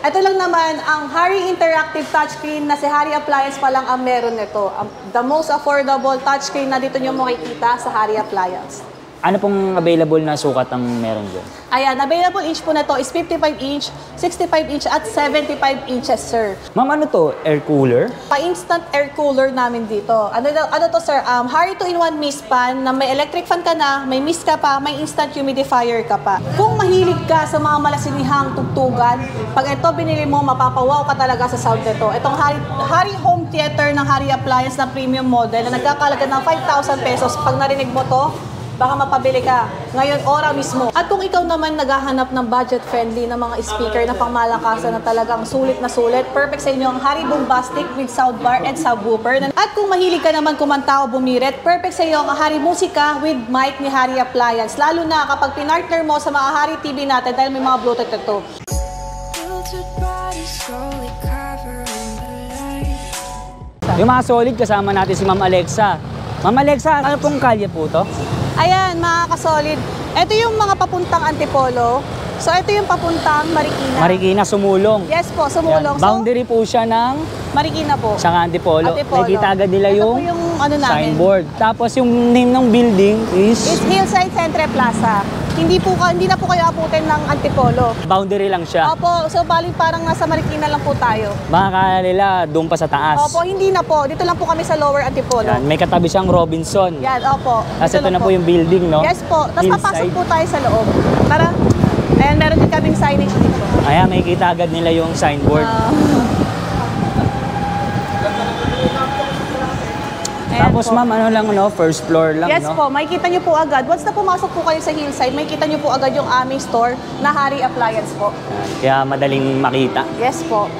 Ito lang naman, ang Harry Interactive Touchscreen na si Harry Appliance pa lang ang meron nito. The most affordable touchscreen na dito nyo makikita sa Harry Appliance. Ano pong available na sukat ang meron dyan? Ayan, available inch po na to is 55 inch, 65 inch at 75 inches, sir. Ma'am, ano to? Air cooler? Pa-instant air cooler namin dito. Ano, ano to, sir? Um, Harry 2-in-1 mist pan na may electric fan ka na, may mist ka pa, may instant humidifier ka pa. Kung mahilig ka sa mga malasinihang tugtugan, pag ito binili mo, mapapawaw ka talaga sa sound nito. Itong Harry, Harry Home Theater ng Harry Appliance na premium model na nagkakalaga ng 5,000 pesos. Pag narinig mo to, baka mapabili ka ngayon ora mismo. At kung ikaw naman naghahanap ng budget-friendly na mga speaker na pangmalakasan na talagang sulit na sulit, perfect sa inyo ang Harry Bombastic with soundbar and subwoofer. At kung mahilig ka naman kumanta o bumiret, perfect sa iyo ang Harry Musika with mic ni Harry Appliance. Lalo na kapag pinartner mo sa mga Harry TV natin dahil may mga Bluetooth ito. Yung mga solid, kasama natin si Ma'am Alexa. Ma'am Alexa, ano pong kalye po to? Ayan, mga kasolid. Ito yung mga papuntang Antipolo. So, ito yung papuntang Marikina. Marikina, sumulong. Yes po, Yan. sumulong. So, Boundary po siya ng Marikina po. sa Antipolo. Antipolo. Nakikita agad nila Ito yung, po yung ano namin. signboard. Tapos yung name ng building is It's Hillside Centre Plaza. Hindi po hindi na po kayo abutin ng Antipolo. boundary lang siya. Opo, so bali parang nasa Marikina lang po tayo. Baka nila doon pa sa taas. Opo, hindi na po. Dito lang po kami sa Lower Antipolo. Yan, may katabi siyang Robinson. Yan, opo. Tapos ito na po yung building, no? Yes po. Tapos papasok po tayo sa loob. Tara. Ayan, meron din kaming signage dito. Ayan, may kita agad nila yung signboard. Ayan Tapos po. ma'am, ano lang, no? First floor lang, Yes no? po, makikita nyo po agad. Once na pumasok po kayo sa Hillside, makikita nyo po agad yung aming store na Harry Appliance po. Ayan, Kaya madaling makita. Yes po.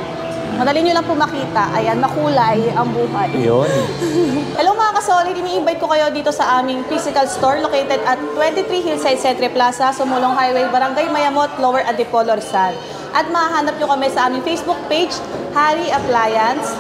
Madali nyo lang po makita. Ayan, makulay ang buhay. Yun. Hello mga kasolid, ini-invite ko kayo dito sa aming physical store located at 23 Hillside Centre Plaza, Sumulong Highway, Barangay Mayamot, Lower Antipolo, Rizal. At mahanap nyo kami sa aming Facebook page, Harry Appliance.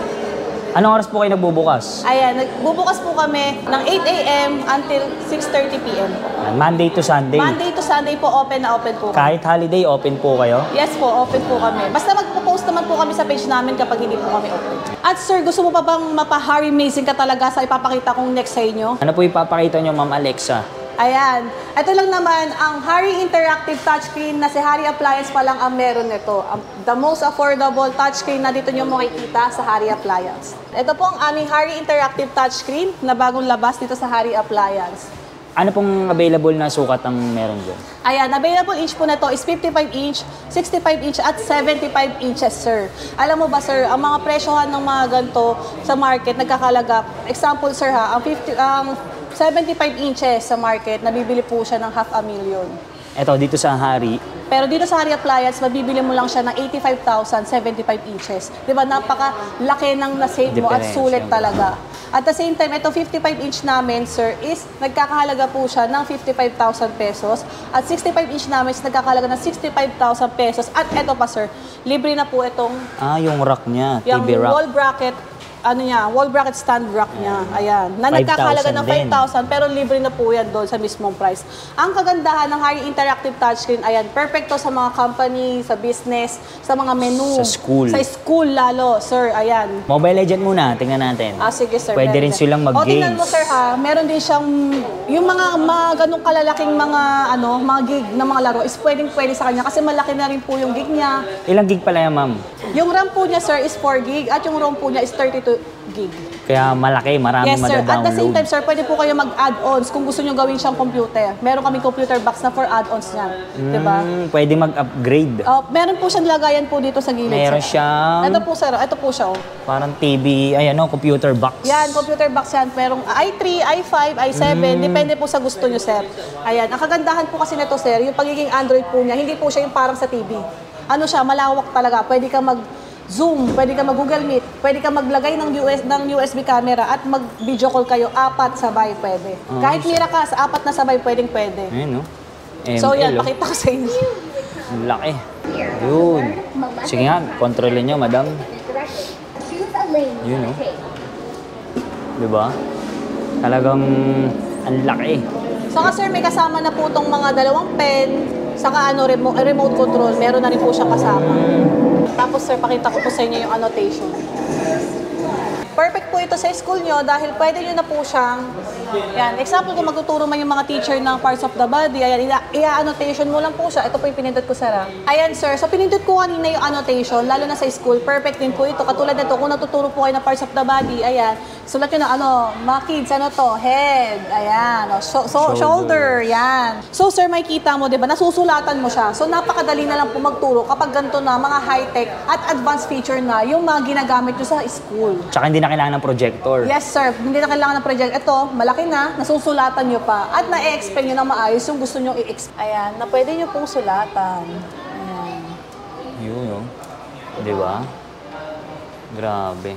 Anong oras po kayo nagbubukas? Ayan, nagbubukas po kami ng 8 a.m. until 6.30 p.m. Monday to Sunday. Monday to Sunday po, open na open po kami. Kahit holiday, open po kayo. Yes po, open po kami. Basta magpo-post naman po kami sa page namin kapag hindi po kami open. At sir, gusto mo pa bang mapa-Harry Amazing ka talaga sa ipapakita kong next sa inyo? Ano po ipapakita nyo, Ma'am Alexa? Ayan. Ito lang naman, ang Harry Interactive Touchscreen na si Harry Appliance pa lang ang meron nito. The most affordable touchscreen na dito nyo makikita sa Harry Appliance. Ito po ang aming Harry Interactive Touchscreen na bagong labas dito sa Harry Appliance. Ano pong available na sukat ang meron dyan? Ayan, available inch po na to is 55 inch, 65 inch at 75 inches, sir. Alam mo ba, sir, ang mga presyohan ng mga ganito sa market nagkakalaga. Example, sir, ha, ang 50 ang 75 inches sa market, nabibili po siya ng half a million. Ito, dito sa Hari, Pero dito sa Harry Appliance, mabibili mo lang siya ng 85,000, 75 inches. Di ba? Napaka-laki ng na-save mo at sulit talaga. At the same time, ito 55 inch namin, sir, is nagkakahalaga po siya ng 55,000 pesos. At 65 inch namin is nagkakahalaga ng 65,000 pesos. At ito pa, sir, libre na po itong ah, yung rack niya, yung TV rack. wall bracket, ano niya, wall bracket stand rack niya. Ayan. Na 5,000 nagkakahalaga ng din. 5,000 pero libre na po yan doon sa mismong price. Ang kagandahan ng Harry Interactive Touchscreen, ayan, perfecto sa mga company, sa business, sa mga menu. Sa school. Sa school lalo, sir. Ayan. Mobile Legend muna, tingnan natin. Ah, sige, sir. Pwede rin silang O, tingnan mo, mag-games. sir, ha. Meron din siyang, yung mga, mga ganong kalalaking mga, ano, mga gig na mga laro is pwedeng pwede sa kanya kasi malaki na rin po yung gig niya. Ilang gig pala yan, ma'am? Yung RAM po niya, sir, is 4 gig at yung ROM po niya is 32 gig. Kaya malaki, marami Yes, sir. At the same time, sir, pwede po kayo mag-add-ons kung gusto nyo gawin siyang computer. Meron kaming computer box na for add-ons niyan. Diba? Mm, pwede mag-upgrade. Oh, meron po siyang lagayan po dito sa gilid. Meron sir. siyang Ito po, sir. Ito po siya, oh. parang TV, ay ano, computer box. Yan, computer box yan. Merong i3, i5, i7. Depende po sa gusto nyo, sir. Ayan. Ang kagandahan po kasi nito, sir, yung pagiging Android po niya, hindi po siya yung parang sa TV. Ano siya, malawak talaga. Pwede ka mag Zoom, pwede ka mag Google Meet, pwede ka maglagay ng US ng USB camera at mag video call kayo apat sabay pwede. Kahit mira ka sa apat na sabay pwedeng pwede. Ayun, no? So yan, ML, oh. pakita ko sa inyo. Ang laki. Yun. Sige nga, kontrolin nyo, madam. Yun, no? Take. Di ba? Talagang ang laki. Saka sir, may kasama na po itong mga dalawang pen, saka ano, remote, remote control, meron na rin po siya kasama. Tapos sir, pakita ko po sa inyo yung annotation. Perfect po ito sa school nyo dahil pwede nyo na po siyang, yan, example kung magtuturo man yung mga teacher ng parts of the body, ayan, i-annotation mo lang po siya. Ito po yung pinindot ko sir. ah. Ayan sir, so pinindot ko kanina yung annotation, lalo na sa school, perfect din po ito. Katulad nito, kung natuturo po kayo ng parts of the body, ayan, sulat nyo na ano, mga kids, ano to, head, ayan, o, so, so, shoulder, yan. So sir, may kita mo, di ba, nasusulatan mo siya. So napakadali na lang po magturo kapag ganito na, mga high-tech at advanced feature na yung mga ginagamit nyo sa school. Tsaka hindi na kailangan ng projector. Yes, sir. Hindi na kailangan ng project. Ito, malaki na, nasusulatan nyo pa. At na-explain nyo na maayos yung gusto nyo i-explain. Ayan, na pwede nyo pong sulatan. Ayan. Yun, oh. Di ba? Grabe.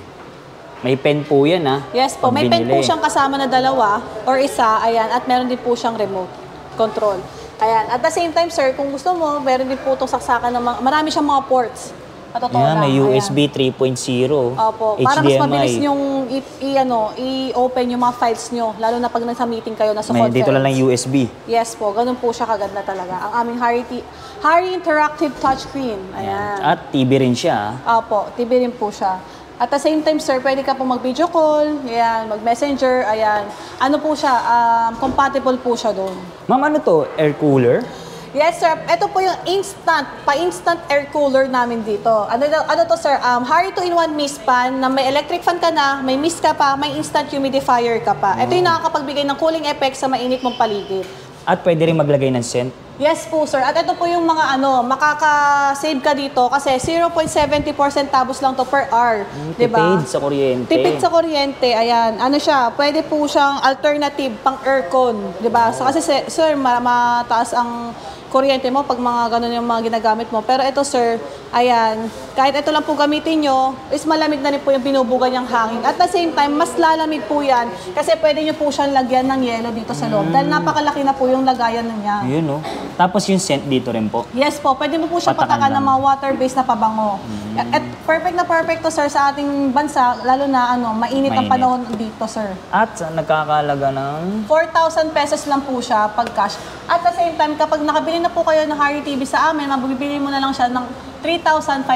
May pen po yan, ah. Yes po, Pag may pen po binili. siyang kasama na dalawa or isa, ayan, at meron din po siyang remote control. Ayan, at the same time, sir, kung gusto mo, meron din po itong saksakan ng mga, marami siyang mga ports. Patotoo Yeah, lang, may ayan. USB 3.0. Opo, HDMI. para mas mabilis yung i, i- ano, i-open yung mga files nyo, lalo na pag nasa meeting kayo, nasa May conference. dito lang lang USB. Yes po, ganun po siya kaganda talaga. Ang aming Harry, T- Harry Interactive Touchscreen. Ayan. At TV rin siya. ah. Opo, TV rin po siya. At the same time, sir, pwede ka po mag-video call, ayan, mag-messenger, ayan. Ano po siya, um, compatible po siya doon. Ma'am, ano to? Air cooler? Yes, sir. Ito po yung instant, pa-instant air cooler namin dito. Ano, ano to, sir? Um, Harry 2-in-1 mist fan na may electric fan ka na, may mist ka pa, may instant humidifier ka pa. Ito yung nakakapagbigay ng cooling effect sa mainit mong paligid. At pwede rin maglagay ng scent. Yes po, sir. At ito po yung mga ano, makaka-save ka dito kasi 0.70% tabos lang to per hour. Ba? Tipid sa kuryente. Tipid sa kuryente, ayan. Ano siya, pwede po siyang alternative pang aircon, 'di ba? So kasi sir, ma- mataas ang kuryente mo pag mga ganun yung mga ginagamit mo. Pero ito sir, ayan, kahit ito lang po gamitin nyo, is malamig na rin po yung binubuga niyang hangin. At the same time, mas lalamig po yan kasi pwede nyo po siyang lagyan ng yelo dito sa loob. Dahil napakalaki na po yung lagayan niya. Yun, no? Tapos yung scent dito rin po. Yes po, pwede mo po siya Patakan patakan ng mga water-based na pabango. At perfect na perfect to sir sa ating bansa, lalo na ano, mainit ang Mainit. panahon dito sir. At nagkakalaga ng... 4,000 pesos lang po siya pag cash. At the same time, kapag nakabili na po kayo ng Harry TV sa amin, mabibili mo na lang siya ng 3,500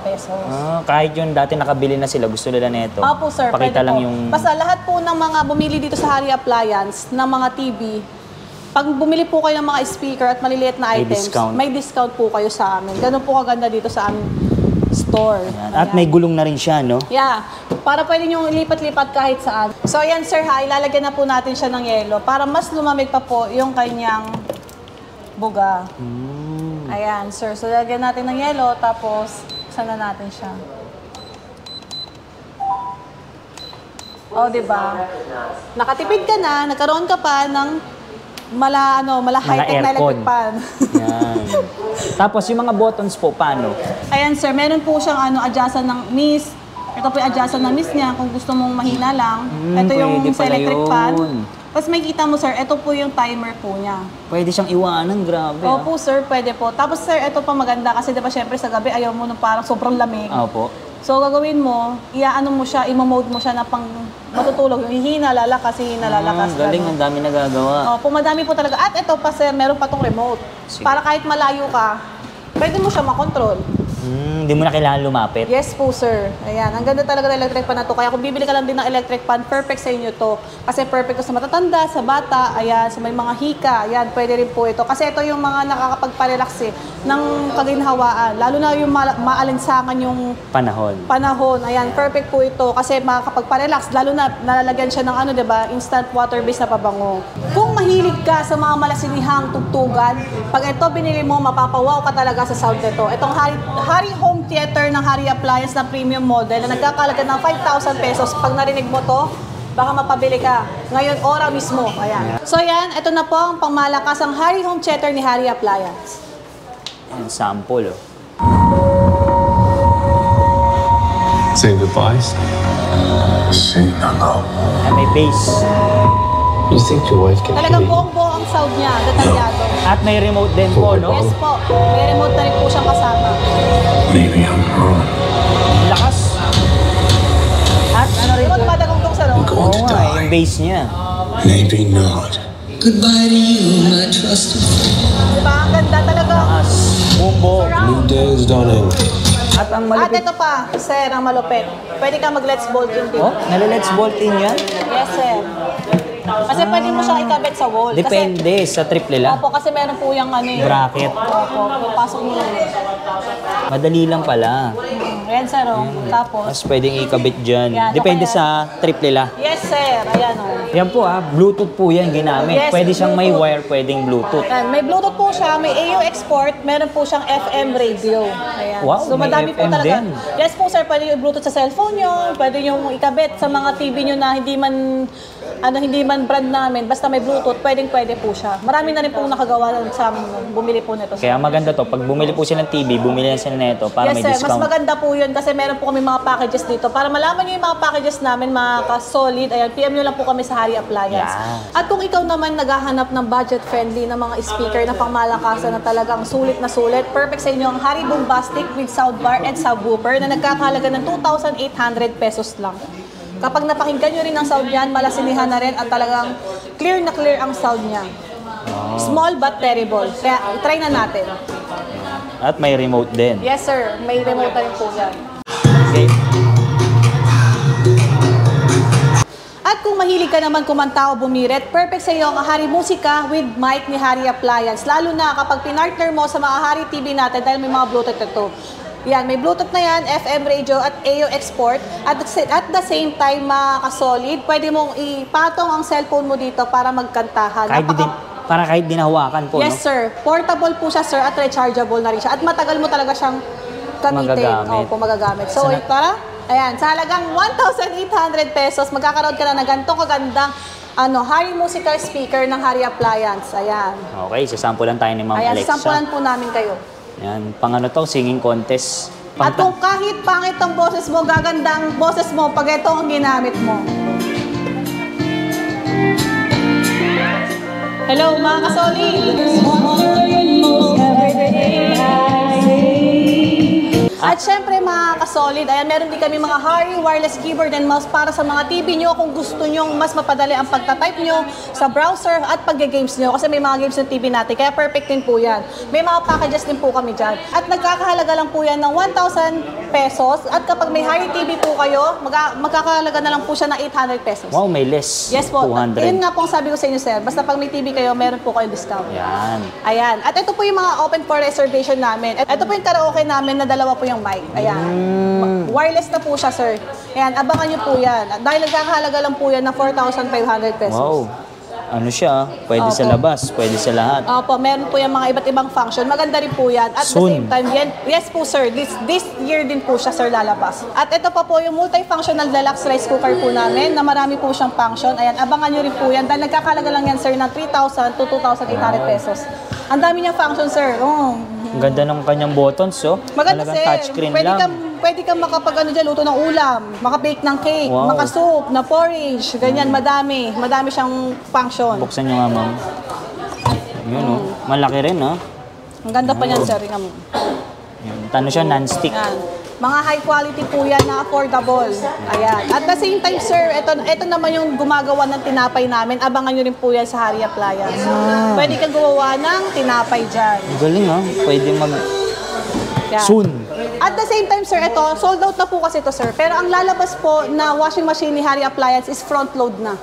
pesos. Ah, kahit yun dati nakabili na sila, gusto nila nito. Opo, sir. Pakita pwede lang po. yung... Basta lahat po ng mga bumili dito sa Harry Appliance ng mga TV, pag bumili po kayo ng mga speaker at maliliit na May items, discount. may discount po kayo sa amin. Ganun po kaganda dito sa aming store. Ayan. At Ayan. may gulong na rin siya, no? Yeah, para pwede nyo ilipat-lipat kahit saan. So ayan sir ha, ilalagyan na po natin siya ng yelo para mas lumamig pa po yung kanyang buga. Mm. Ayan sir, so lalagyan natin ng yelo tapos sana natin siya. Oh, di ba? Nakatipid ka na, nagkaroon ka pa ng mala ano, mala high-tech na electric fan. Yan. Tapos yung mga buttons po, paano? Ayan sir, meron po siyang ano, adjustan ng miss. Ito po yung adjustan ng miss niya kung gusto mong mahina lang. Hmm, ito yung sa electric yun. fan. Tapos may kita mo sir, ito po yung timer po niya. Pwede siyang iwanan, grabe. ah. Opo sir, pwede po. Tapos sir, ito pa maganda kasi diba syempre sa gabi ayaw mo nung parang sobrang lamig. Ah. Opo. So gagawin mo, iaano mo siya, imo-mode mo siya na pang matutulog. Yung hihina, lalakas, hihina, lalakas. Ah, galing, ang dami nagagawa. Opo, madami po talaga. At ito pa sir, meron pa tong remote. Sige. Para kahit malayo ka, pwede mo siya makontrol. Hmm, hindi mo na kailangan lumapit. Yes po, sir. Ayan, ang ganda talaga ng electric pan na to. Kaya kung bibili ka lang din ng electric pan, perfect sa inyo to. Kasi perfect to sa matatanda, sa bata, ayan, sa may mga hika, ayan, pwede rin po ito. Kasi ito yung mga nakakapagparelax eh, ng kaginhawaan. Lalo na yung ma- maalinsangan yung Panahon. panahon. Ayan, perfect po ito kasi makakapagparelax. Lalo na nalalagyan siya ng ano, 'di ba? Instant water-based na pabango. Kung mahilig ka sa mga malasinihang tugtugan, pag ito binili mo, mapapawaw ka talaga sa sound nito. Itong Harry, Harry Home Theater ng Harry Appliance na premium model na nagkakalaga ng 5,000 pesos. Pag narinig mo to, baka mapabili ka. Ngayon, ora mismo. Ayan. So yan, ito na po ang pangmalakasang Harry Home Theater ni Harry Appliance. Ayan, sample, oh. Saying goodbyes? Saying hello. Ayan, may bass. You think your wife can Talagang you? buong-buo ang sound niya, detalyado. At may remote din po, no? Yes po, may remote na rin po siyang kasama. Maybe I'm wrong. Lakas. At ano rin po? Remote padagong sa going Oo to nga, eh, yung die. bass niya. Maybe not. Goodbye to you, my trusted friend. Diba? Ang ganda talaga. Lakas. Bumbo. New day is dawning. At ang At malupit... ito pa, sir, ang malupit. Pwede ka mag-let's bolting din. Oh, nalilets bolting yan? Yes, sir. Kasi pwede mo siyang ikabit sa wall. Depende sa triple Kasi, la. opo, kasi meron po yung ano eh. Bracket. Opo, papasok mo lang. Madali lang pala. Ayan, sir, oh. Tapos, Tapos pwedeng ikabit dyan. Yan, Depende o sa kaya- triple la. yes, sir. Ayan, oh. Yan po ah, Bluetooth po yan ginamit. Yes, Pwede siyang may Bluetooth. wire, pwedeng Bluetooth. Ayan, may Bluetooth po siya, may AU export, meron po siyang FM radio. Ayan. Wow, so may madami po FM talaga. din. Yes po sir, pwede yung Bluetooth sa cellphone nyo, pwede yung ikabit sa mga TV nyo na hindi man ano hindi man brand namin, basta may Bluetooth, pwedeng pwede po siya. Marami na rin po nakagawa sa amin nun, bumili po nito. Kaya maganda to, pag bumili po sila ng TV, bumili na sila nito para yes may sir, mas discount. maganda po yun kasi meron po kami mga packages dito. Para malaman nyo yung mga packages namin, mga ka-solid, ayan, PM nyo lang po kami sa Hari Appliance. Yeah. At kung ikaw naman naghahanap ng budget-friendly na mga speaker na pangmalakasan na talagang sulit na sulit, perfect sa inyo ang Hari Bombastic with soundbar and subwoofer na nagkakahalaga ng 2,800 pesos lang. Kapag napakinggan nyo rin ang sound niyan, malasinihan na rin at talagang clear na clear ang sound niya. Small but terrible. Kaya try na natin. At may remote din. Yes sir, may remote na rin po yan. Okay. At kung mahilig ka naman kumanta o bumirit, perfect sa iyo ang Hari Musika with mic ni Hari Appliance. Lalo na kapag pinartner mo sa mga Hari TV natin dahil may mga Bluetooth ito. Yan, may Bluetooth na yan, FM radio at AO export. At at the same time, mga ka-solid, pwede mong ipatong ang cellphone mo dito para magkantahan. Kahit Napaka- din, para kahit dinahawakan po, Yes, no? sir. Portable po siya, sir, at rechargeable na rin siya. At matagal mo talaga siyang gamitin. Magagamit. Opo, magagamit. So, Sana- tara. Ayan, sa halagang 1,800 pesos, magkakaroon ka na ng ganito kagandang ano, Hari Musical Speaker ng Hari Appliance. Ayan. Okay, sasampulan tayo ni Ma'am Ayan, Alexa. sasampulan po namin kayo. Yan, pang ano to, singing contest. Pang At kung kahit pangit ang boses mo, gaganda ang boses mo pag ito ang ginamit mo. Hello mga kasoli! At syempre mga kasolid, ayan meron din kami mga Harry wireless keyboard and mouse para sa mga TV nyo kung gusto nyo mas mapadali ang pagtatype nyo sa browser at pag-games nyo kasi may mga games ng TV natin kaya perfect din po yan. May mga packages din po kami dyan. At nagkakahalaga lang po yan ng 1,000 pesos at kapag may Harry TV po kayo, mag- magkakahalaga na lang po siya ng 800 pesos. Wow, may less. Yes po. 200. Yun nga po ang sabi ko sa inyo sir, basta pag may TV kayo, meron po kayo discount. Yan. Ayan. At ito po yung mga open for reservation namin. At ito po yung karaoke namin na dalawa po yung mic. Ayan. Ma- Wireless na po siya, sir. Ayan, abangan niyo po yan. Dahil nagkakahalaga lang po yan ng 4,500 pesos. Wow. Ano siya? Pwede sa Opo. labas, pwede sa lahat. Opo, meron po yung mga iba't ibang function. Maganda rin po yan. At Soon. the same time, yan, yes po sir, this, this year din po siya sir lalabas. At ito pa po yung multifunctional deluxe rice cooker po namin na marami po siyang function. Ayan, abangan nyo rin po yan. Dahil nagkakalaga lang yan sir ng 3,000 to 2,800 pesos. Ang dami niyang function sir. Oh. Ang ganda ng kanyang buttons, oh. Maganda Talagang sir. touchscreen pwede lang. Kang, pwede kang makapag ano dyan, luto ng ulam, makabake ng cake, Wow. makasoup, na porridge, ganyan, madami. Madami siyang function. Buksan nyo nga, ma'am. Yun, oh. Malaki rin, oh. Ang ganda pa niyan sir. Tingnan mo. Yan. Tano siya, non-stick. Yan. Mga high quality po yan na affordable. Ayan. At the same time, sir, ito, ito naman yung gumagawa ng tinapay namin. Abangan nyo rin po yan sa Hari Appliance. Pwede kang gumawa ng tinapay dyan. Ang galing, ah. Pwede mag... Yan. Soon. At the same time, sir, ito, sold out na po kasi ito, sir. Pero ang lalabas po na washing machine ni Hari Appliance is front load na.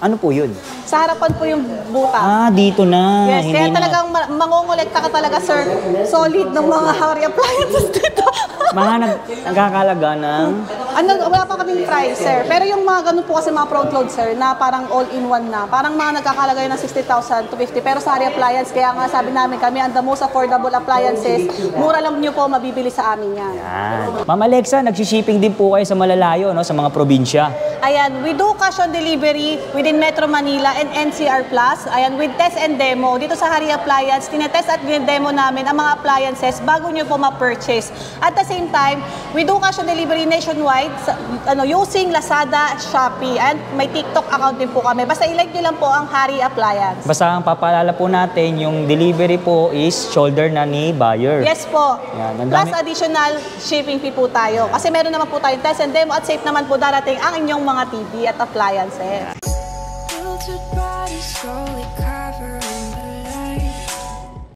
Ano po yun? Sa harapan po yung buta. Ah, dito na. Yes, Hindi kaya na. talagang ma- mangongolekta ka talaga, sir. Solid ng mga Hari Appliances dito. Mga nag, nagkakalaga ng... Ano, wala pa kaming price, sir. Pero yung mga ganun po kasi mga front load, sir, na parang all-in-one na. Parang mga nagkakalagay ng 60,000 to 50. Pero sa Appliance, kaya nga sabi namin kami, ang the most affordable appliances, mura lang nyo po mabibili sa amin yan. Yan. Ma'am Alexa, nagsishipping din po kayo sa malalayo, no? Sa mga probinsya. Ayan, we do cash on delivery within Metro Manila and NCR Plus. Ayan, with test and demo. Dito sa Hari Appliance, tinetest at demo namin ang mga appliances bago nyo po ma-purchase. At the same time, we do cash on delivery nationwide sa, ano, using Lazada, Shopee, and may TikTok account din po kami. Basta i-like nyo lang po ang Hari Appliance. Basta ang papaalala po natin, yung delivery po is shoulder na ni buyer. Yes po. Yan, Plus dami- additional shipping fee po tayo. Kasi meron naman po tayong test and demo at safe naman po darating ang inyong mga TV at appliances. Covering